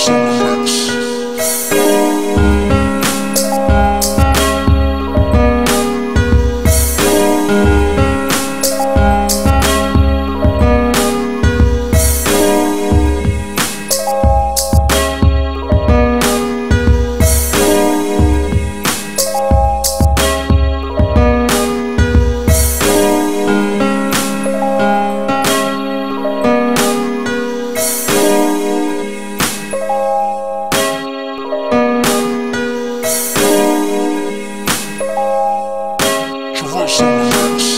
Summer nights. Russian.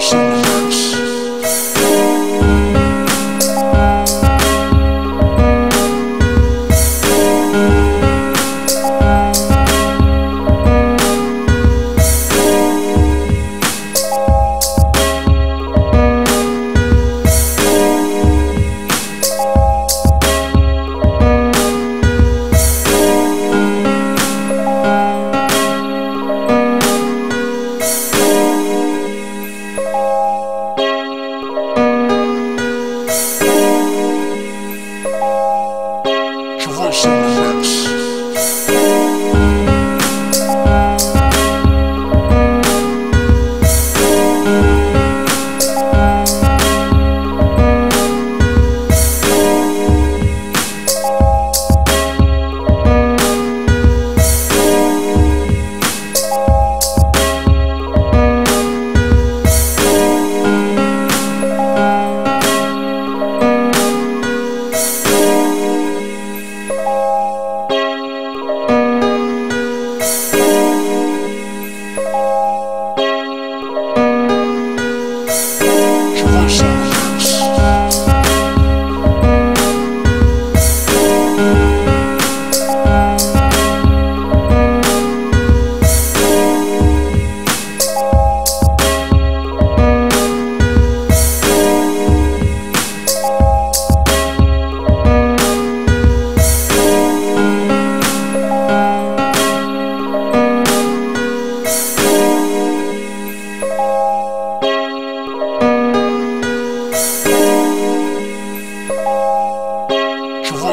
Russian. devotion.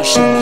shit.